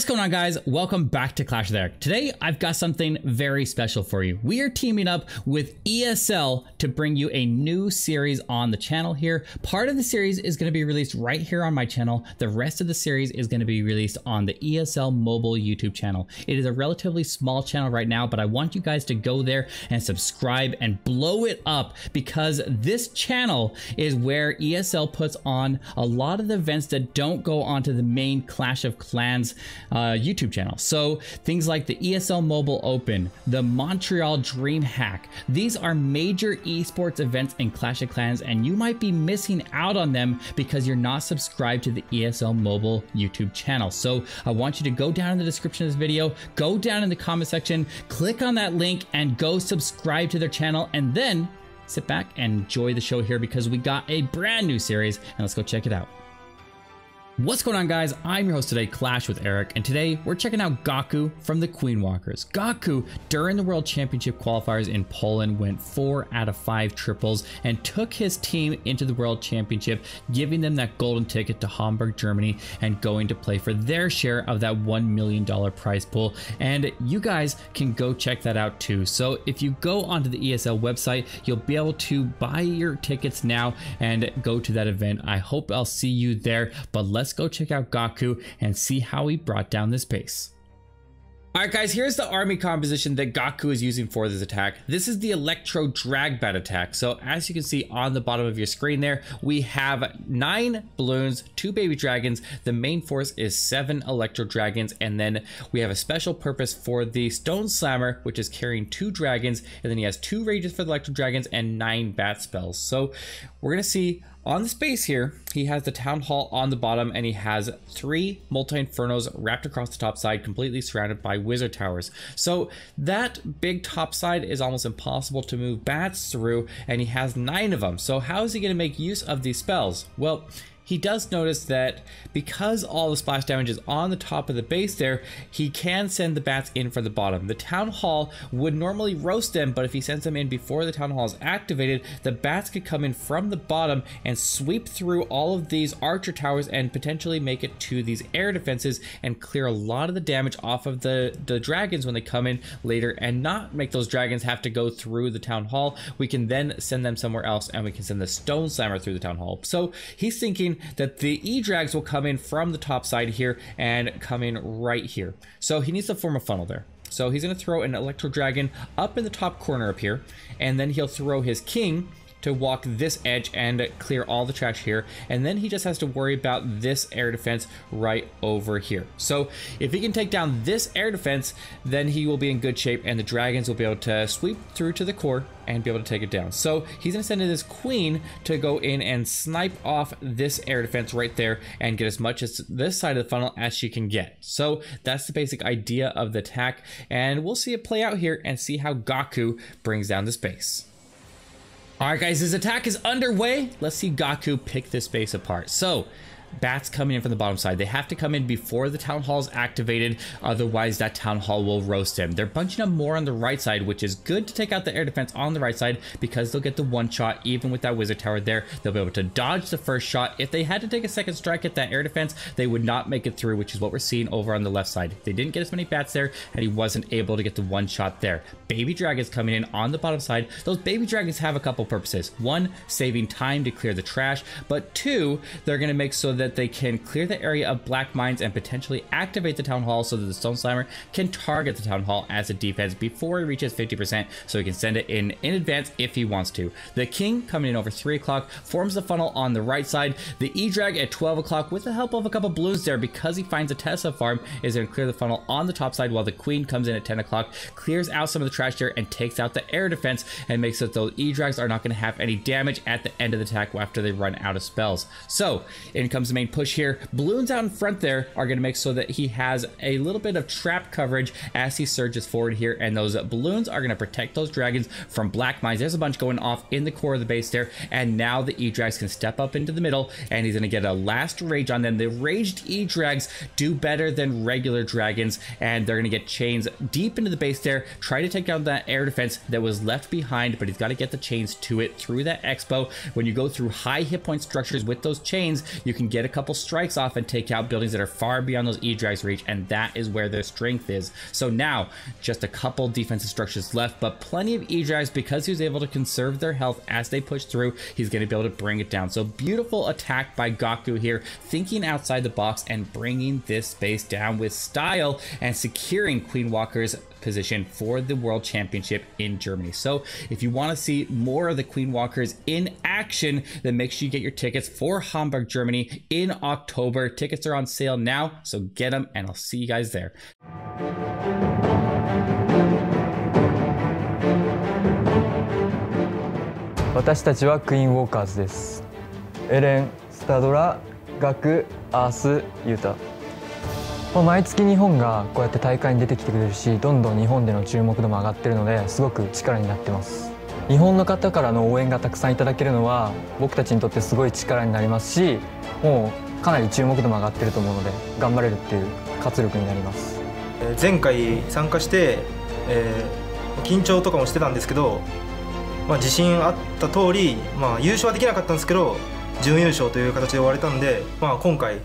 What's going on guys? Welcome back to Clash with Eric. Today I've got something very special for you. We are teaming up with ESL to bring you a new series on the channel here. Part of the series is going to be released right here on my channel. The rest of the series is going to be released on the ESL mobile YouTube channel. It is a relatively small channel right now, but I want you guys to go there and subscribe and blow it up because this channel is where ESL puts on a lot of the events that don't go onto the main Clash of Clans uh, YouTube channel. So things like the ESL Mobile Open, the Montreal DreamHack, these are major esports events in Clash of Clans, and you might be missing out on them because you're not subscribed to the ESL Mobile YouTube channel. So I want you to go down in the description of this video, go down in the comment section, click on that link, and go subscribe to their channel, and then sit back and enjoy the show here because we got a brand new series, and let's go check it out. What's going on guys? I'm your host today, Clash with Eric, and today we're checking out Gaku from the Queen Walkers. Gaku, during the World Championship qualifiers in Poland, went 4 out of 5 triples and took his team into the World Championship, giving them that golden ticket to Hamburg, Germany, and going to play for their share of that $1 million prize pool. And you guys can go check that out too. So if you go onto the ESL website, you'll be able to buy your tickets now and go to that event. I hope I'll see you there, but let's let's go check out Gaku and see how he brought down this base. Alright guys, here's the army composition that Gaku is using for this attack. This is the Electro Drag Bat attack. So as you can see on the bottom of your screen there, we have nine balloons, two baby dragons. The main force is seven Electro Dragons. And then we have a special purpose for the Stone Slammer, which is carrying two dragons. And then he has two rages for the Electro Dragons and nine bat spells. So we're going to see on the space here, he has the Town Hall on the bottom and he has three Multi-Infernos wrapped across the top side, completely surrounded by Wizard Towers. So that big top side is almost impossible to move bats through and he has nine of them. So how is he going to make use of these spells? Well, he does notice that because all the splash damage is on the top of the base there, he can send the bats in from the bottom. The Town Hall would normally roast them, but if he sends them in before the Town Hall is activated, the bats could come in from the bottom and sweep through all of these archer towers and potentially make it to these air defenses and clear a lot of the damage off of the, the dragons when they come in later and not make those dragons have to go through the Town Hall. We can then send them somewhere else and we can send the Stone Slammer through the Town Hall. So he's thinking that the E-Drags will come in from the top side here and come in right here. So he needs to form a funnel there. So he's going to throw an Electro Dragon up in the top corner up here, and then he'll throw his King to walk this edge and clear all the trash here. And then he just has to worry about this air defense right over here. So if he can take down this air defense, then he will be in good shape and the dragons will be able to sweep through to the core and be able to take it down. So he's going to send in his queen to go in and snipe off this air defense right there and get as much as this side of the funnel as she can get. So that's the basic idea of the attack and we'll see it play out here and see how Gaku brings down this base. Alright guys, his attack is underway. Let's see Gaku pick this base apart. So, bats coming in from the bottom side. They have to come in before the town hall is activated, otherwise that town hall will roast him. They're bunching up more on the right side, which is good to take out the air defense on the right side because they'll get the one shot even with that wizard tower there. They'll be able to dodge the first shot. If they had to take a second strike at that air defense, they would not make it through, which is what we're seeing over on the left side. They didn't get as many bats there, and he wasn't able to get the one shot there. Baby dragons coming in on the bottom side. Those baby dragons have a couple purposes. One, saving time to clear the trash, but two, they're going to make so that they can clear the area of black mines and potentially activate the town hall so that the stone slammer can target the town hall as a defense before he reaches 50% so he can send it in in advance if he wants to. The king coming in over 3 o'clock forms the funnel on the right side. The E-Drag at 12 o'clock with the help of a couple blues there because he finds a Tesla farm is going to clear the funnel on the top side while the queen comes in at 10 o'clock, clears out some of the trash there and takes out the air defense and makes it so those E-Drags are not going to have any damage at the end of the attack after they run out of spells. So in comes the main push here. Balloons out in front there are going to make so that he has a little bit of trap coverage as he surges forward here. And those balloons are going to protect those dragons from black mines. There's a bunch going off in the core of the base there. And now the E-Drags can step up into the middle and he's going to get a last rage on them. The raged E-Drags do better than regular dragons and they're going to get chains deep into the base there. Try to take down that air defense that was left behind, but he's got to get the chains to it through that expo. When you go through high hit point structures with those chains, you can get get a couple strikes off and take out buildings that are far beyond those E-Drag's reach, and that is where their strength is. So now, just a couple defensive structures left, but plenty of E-Drags because he was able to conserve their health as they push through. He's going to be able to bring it down. So beautiful attack by Gaku here, thinking outside the box and bringing this space down with style and securing Queen Walker's position for the World Championship in Germany. So if you want to see more of the Queen Walkers in action, then make sure you get your tickets for Hamburg, Germany in October. Tickets are on sale now, so get them and I'll see you guys there. 私たちはクイーンウォーカーズですエレンスタドラガクアースユータ、毎月日本がこうやって大会に出てきてくれるしどんどん日本での注目度も上がってるのですごく力になってます日本の方からの応援がたくさんいただけるのは僕たちにとってすごい力になりますしもうかなり注目度も上がってると思うので頑張れるっていう活力になります。前回参加して、えー、緊張とかもしてたんですけど、まあ、自信あった通り、まあ、優勝はできなかったんですけど準優勝という形で終われたんで、まあ、今回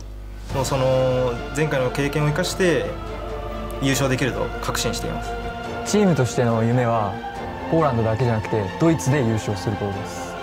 もうその前回の経験を生かして優勝できると確信しています。チームとしての夢はポーランドだけじゃなくてドイツで優勝することです。